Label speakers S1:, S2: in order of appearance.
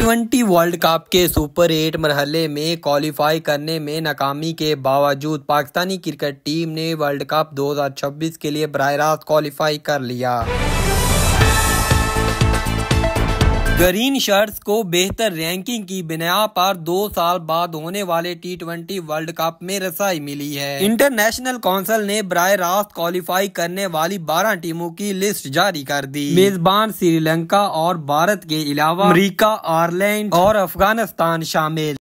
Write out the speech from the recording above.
S1: Twenty world cup के super eight मरहले में क्वालिफाई करने में नाकामी के बावजूद पाकिस्तानी क्रिकेट टीम ने वर्ल्ड कप 2026 के लिए बरह रास्त क्वालिफाई कर लिया। ग्रीन शर्ट्स को बेहतर रैंकिंग की बिना पर दो साल बाद होने वाले टी ट्वेंटी वर्ल्ड कप में रसाई मिली है। इंटरनेशनल काउंसिल ने बर रास्त क्वालिफाई करने वाली 12 टीमों की लिस्ट जारी कर दी। मेजबान श्रीलंका और भारत के अलावा अमरीका, आयरलैंड और अफ़गानिस्तान शामिल।